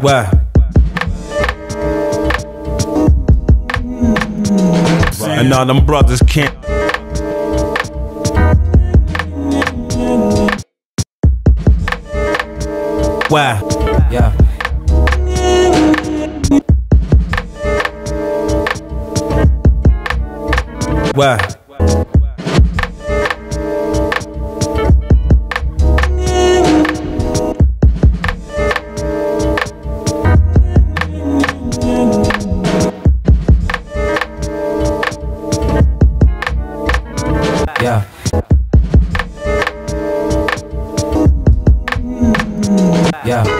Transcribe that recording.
Why? And all them brothers can't. Why? Yeah. Why? Yeah. Yeah.